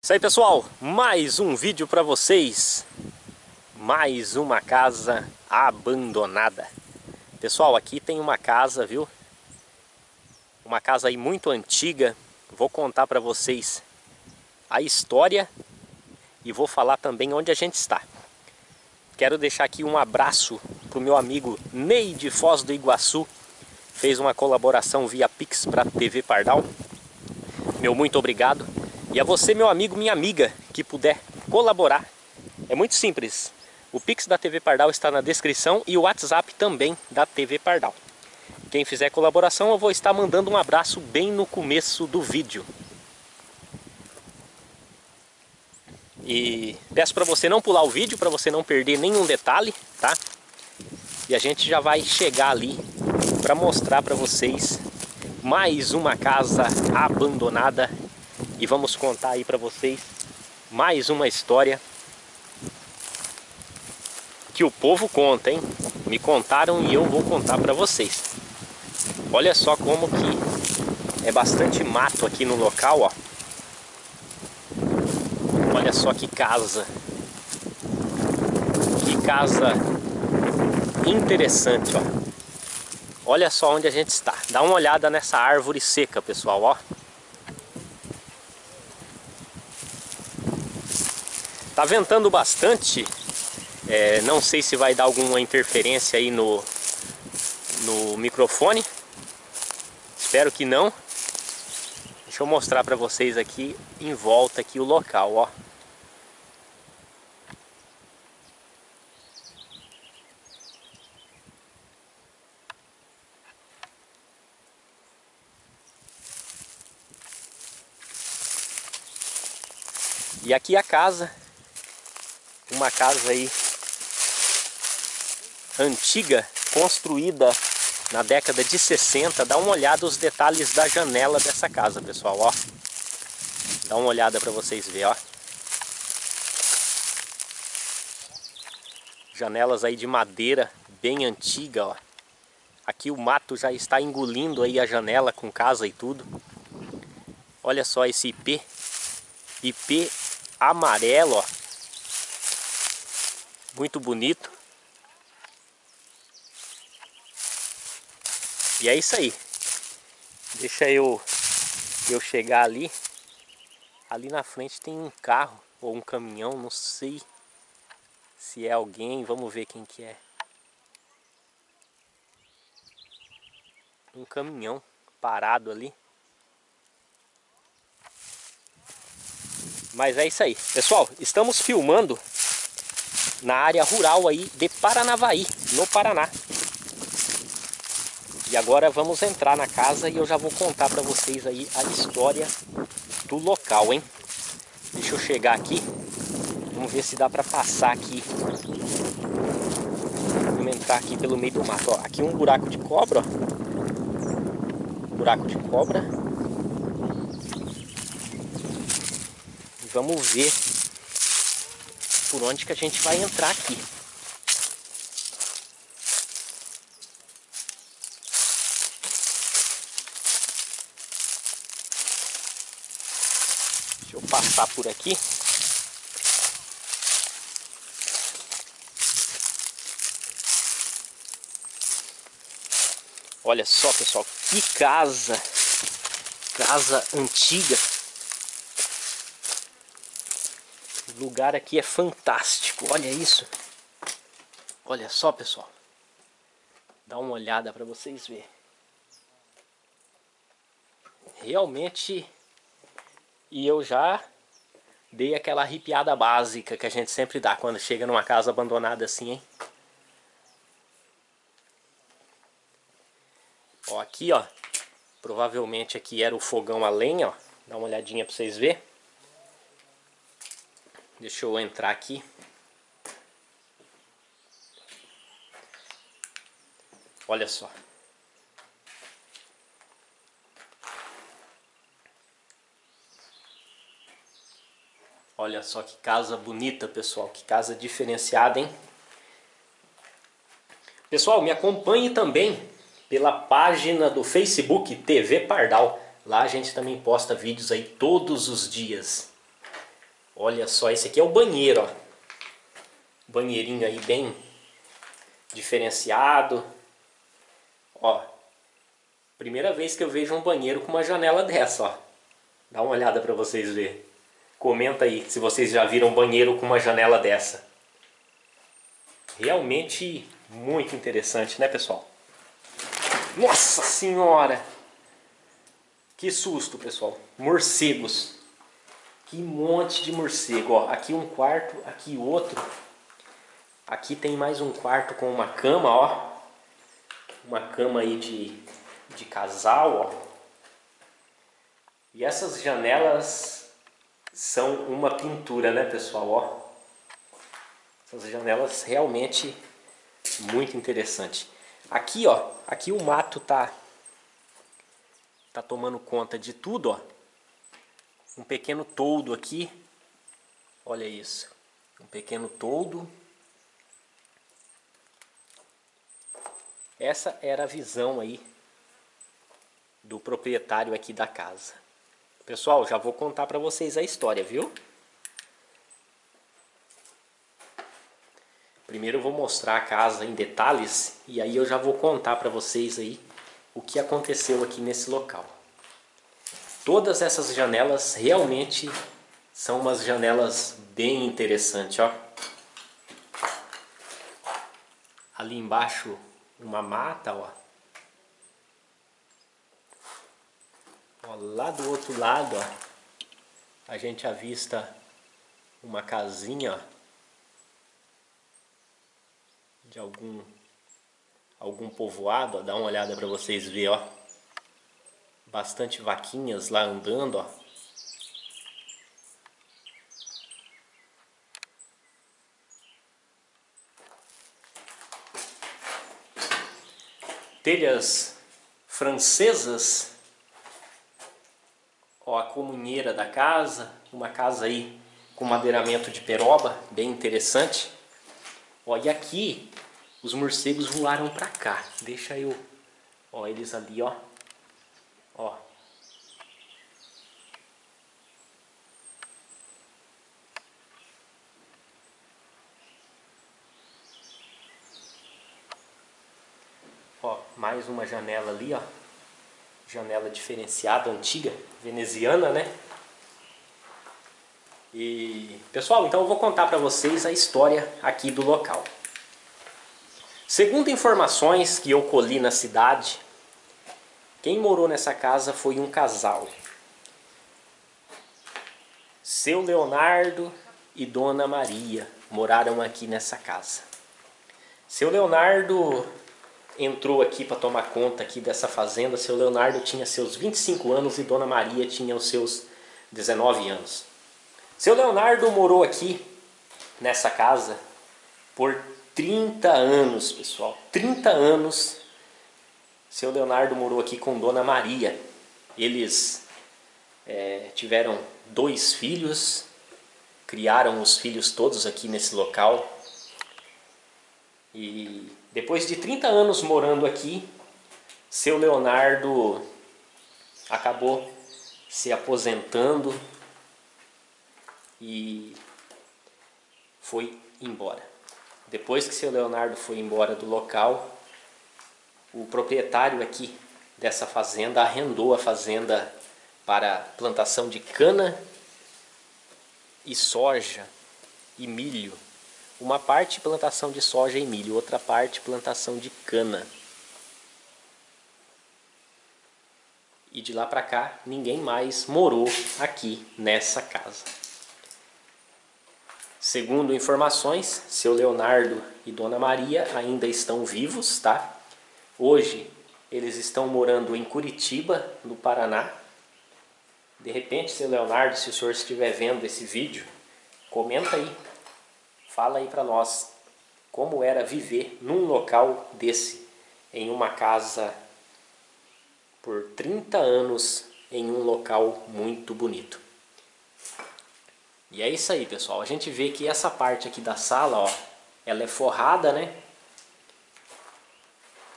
Isso aí pessoal, mais um vídeo para vocês. Mais uma casa abandonada. Pessoal, aqui tem uma casa, viu? Uma casa aí muito antiga. Vou contar para vocês a história E vou falar também onde a gente está. Quero deixar aqui um abraço pro meu amigo Ney de Foz do Iguaçu. Fez uma colaboração via Pix para TV Pardal. Meu muito obrigado e a você, meu amigo, minha amiga, que puder colaborar, é muito simples. O Pix da TV Pardal está na descrição e o WhatsApp também da TV Pardal. Quem fizer colaboração, eu vou estar mandando um abraço bem no começo do vídeo. E peço para você não pular o vídeo, para você não perder nenhum detalhe, tá? E a gente já vai chegar ali para mostrar para vocês mais uma casa abandonada e vamos contar aí para vocês mais uma história que o povo conta, hein? Me contaram e eu vou contar para vocês. Olha só como que é bastante mato aqui no local, ó. Olha só que casa. Que casa interessante, ó. Olha só onde a gente está. Dá uma olhada nessa árvore seca, pessoal, ó. Tá ventando bastante, é, não sei se vai dar alguma interferência aí no, no microfone, espero que não. Deixa eu mostrar para vocês aqui em volta aqui o local, ó. E aqui a casa uma casa aí antiga, construída na década de 60. Dá uma olhada os detalhes da janela dessa casa, pessoal, ó. Dá uma olhada para vocês verem, ó. Janelas aí de madeira bem antiga, ó. Aqui o mato já está engolindo aí a janela com casa e tudo. Olha só esse IP. IP amarelo, ó muito bonito. E é isso aí. Deixa eu, eu chegar ali. Ali na frente tem um carro ou um caminhão, não sei se é alguém. Vamos ver quem que é. Um caminhão parado ali. Mas é isso aí. Pessoal, estamos filmando na área rural aí de Paranavaí, no Paraná. E agora vamos entrar na casa e eu já vou contar para vocês aí a história do local, hein? Deixa eu chegar aqui. Vamos ver se dá para passar aqui. Vamos entrar aqui pelo meio do mato. Ó, aqui um buraco de cobra, ó. Buraco de cobra. E vamos ver por onde que a gente vai entrar aqui. Deixa eu passar por aqui. Olha só, pessoal, que casa! Casa antiga. O lugar aqui é fantástico, olha isso. Olha só, pessoal. Dá uma olhada para vocês verem. Realmente, e eu já dei aquela arrepiada básica que a gente sempre dá quando chega numa casa abandonada assim, hein? Ó, aqui, ó, provavelmente aqui era o fogão a lenha, ó. Dá uma olhadinha para vocês verem. Deixa eu entrar aqui. Olha só. Olha só que casa bonita, pessoal. Que casa diferenciada, hein? Pessoal, me acompanhe também pela página do Facebook TV Pardal. Lá a gente também posta vídeos aí todos os dias. Olha só, esse aqui é o banheiro, ó. Banheirinho aí bem diferenciado. Ó, primeira vez que eu vejo um banheiro com uma janela dessa, ó. Dá uma olhada para vocês verem. Comenta aí se vocês já viram um banheiro com uma janela dessa. Realmente muito interessante, né, pessoal? Nossa senhora! Que susto, pessoal. Morcegos. Que monte de morcego. Ó, aqui um quarto, aqui outro. Aqui tem mais um quarto com uma cama, ó. Uma cama aí de, de casal, ó. E essas janelas são uma pintura, né, pessoal, ó. Essas janelas realmente muito interessante. Aqui, ó, aqui o mato tá tá tomando conta de tudo, ó. Um pequeno toldo aqui. Olha isso. Um pequeno toldo. Essa era a visão aí do proprietário aqui da casa. Pessoal, já vou contar para vocês a história, viu? Primeiro eu vou mostrar a casa em detalhes e aí eu já vou contar para vocês aí o que aconteceu aqui nesse local. Todas essas janelas realmente são umas janelas bem interessantes, ó. Ali embaixo uma mata, ó. ó. Lá do outro lado, ó, a gente avista uma casinha, ó, de algum algum povoado, ó, dá uma olhada para vocês verem, ó. Bastante vaquinhas lá andando, ó. Telhas francesas, ó, a comunheira da casa, uma casa aí com madeiramento de peroba, bem interessante. Ó, e aqui os morcegos voaram para cá. Deixa eu... Ó, eles ali, ó. Ó. Ó, mais uma janela ali, ó. Janela diferenciada, antiga, veneziana, né? E, pessoal, então eu vou contar para vocês a história aqui do local. Segundo informações que eu colhi na cidade, quem morou nessa casa foi um casal. Seu Leonardo e Dona Maria moraram aqui nessa casa. Seu Leonardo entrou aqui para tomar conta aqui dessa fazenda. Seu Leonardo tinha seus 25 anos e Dona Maria tinha os seus 19 anos. Seu Leonardo morou aqui nessa casa por 30 anos, pessoal. 30 anos. Seu Leonardo morou aqui com Dona Maria. Eles é, tiveram dois filhos, criaram os filhos todos aqui nesse local. E depois de 30 anos morando aqui, seu Leonardo acabou se aposentando e foi embora. Depois que seu Leonardo foi embora do local, o proprietário aqui dessa fazenda arrendou a fazenda para plantação de cana e soja e milho. Uma parte plantação de soja e milho, outra parte plantação de cana. E de lá para cá, ninguém mais morou aqui nessa casa. Segundo informações, seu Leonardo e Dona Maria ainda estão vivos, tá? Hoje eles estão morando em Curitiba, no Paraná. De repente, seu Leonardo, se o senhor estiver vendo esse vídeo, comenta aí. Fala aí para nós como era viver num local desse, em uma casa por 30 anos, em um local muito bonito. E é isso aí, pessoal. A gente vê que essa parte aqui da sala, ó, ela é forrada, né?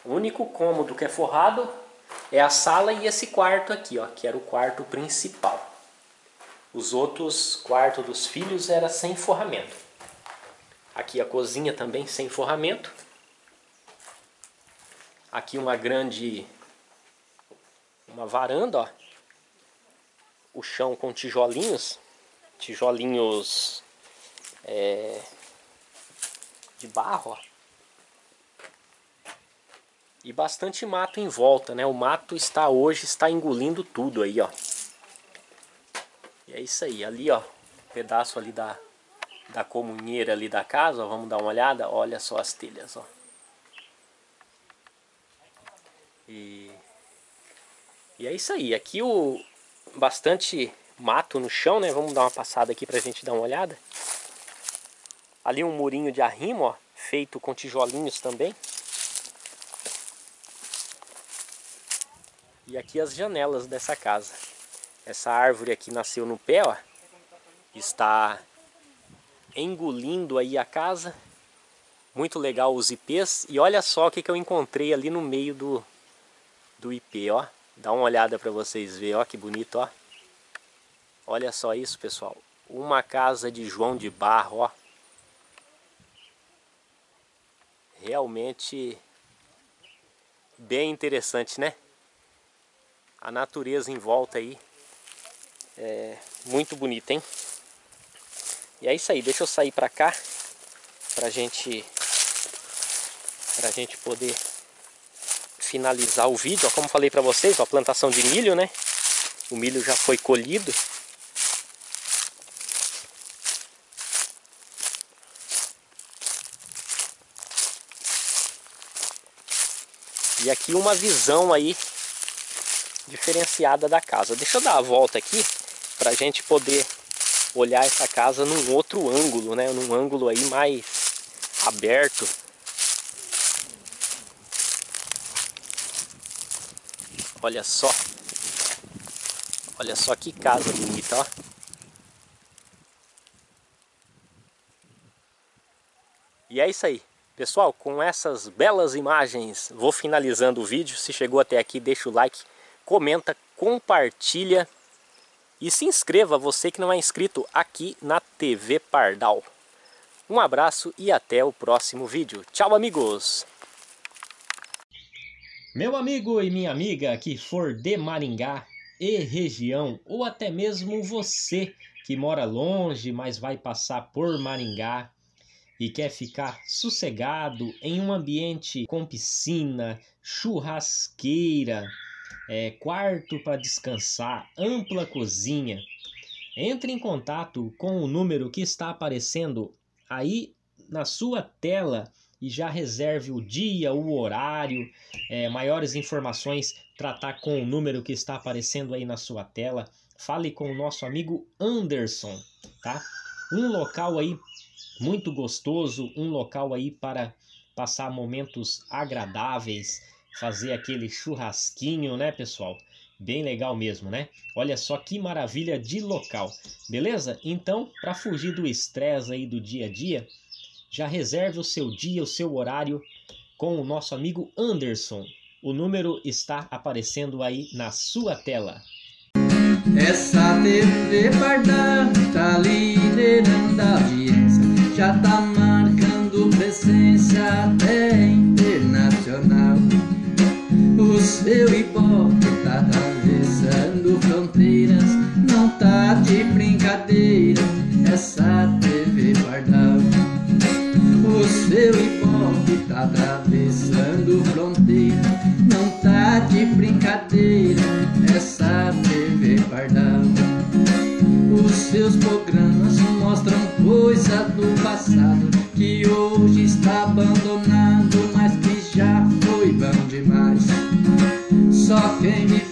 O único cômodo que é forrado é a sala e esse quarto aqui, ó, que era o quarto principal. Os outros quartos dos filhos era sem forramento. Aqui a cozinha também sem forramento. Aqui uma grande uma varanda, ó. O chão com tijolinhos, tijolinhos é, de barro, ó. E bastante mato em volta, né? O mato está hoje está engolindo tudo aí, ó. E é isso aí. Ali, ó, pedaço ali da da comunheira ali da casa, ó, vamos dar uma olhada. Olha só as telhas, ó. E e é isso aí. Aqui o bastante mato no chão, né? Vamos dar uma passada aqui pra gente dar uma olhada. Ali um murinho de arrimo, ó, feito com tijolinhos também. E aqui as janelas dessa casa. Essa árvore aqui nasceu no pé, ó. Está engolindo aí a casa. Muito legal os ipês. E olha só o que, que eu encontrei ali no meio do, do ipê, ó. Dá uma olhada para vocês verem, ó que bonito, ó. Olha só isso, pessoal. Uma casa de João de Barro, ó. Realmente bem interessante, né? A natureza em volta aí é muito bonita, hein? E é isso aí, deixa eu sair pra cá pra gente pra gente poder finalizar o vídeo, ó, como falei pra vocês, ó, a plantação de milho, né? O milho já foi colhido. E aqui uma visão aí diferenciada da casa. Deixa eu dar a volta aqui para a gente poder olhar essa casa num outro ângulo, né? Num ângulo aí mais aberto. Olha só. Olha só que casa bonita, ó. E é isso aí. Pessoal, com essas belas imagens, vou finalizando o vídeo. Se chegou até aqui, deixa o like comenta, compartilha e se inscreva você que não é inscrito aqui na TV Pardal. Um abraço e até o próximo vídeo. Tchau amigos! Meu amigo e minha amiga que for de Maringá e região, ou até mesmo você que mora longe, mas vai passar por Maringá e quer ficar sossegado em um ambiente com piscina, churrasqueira, é, quarto para descansar, ampla cozinha. Entre em contato com o número que está aparecendo aí na sua tela e já reserve o dia, o horário, é, maiores informações, tratar com o número que está aparecendo aí na sua tela. Fale com o nosso amigo Anderson, tá? Um local aí muito gostoso, um local aí para passar momentos agradáveis, fazer aquele churrasquinho, né, pessoal? Bem legal mesmo, né? Olha só que maravilha de local, beleza? Então, para fugir do estresse aí do dia a dia, já reserve o seu dia, o seu horário com o nosso amigo Anderson. O número está aparecendo aí na sua tela. Essa TV tá liderando a audiência, já tá marcando presença até internacional. O seu tá atravessando fronteiras, não tá de brincadeira essa TV Pardal. O seu tá atravessando fronteiras, não tá de brincadeira essa TV Pardal. Os seus programas mostram coisa do passado que hoje está abandonado só quem me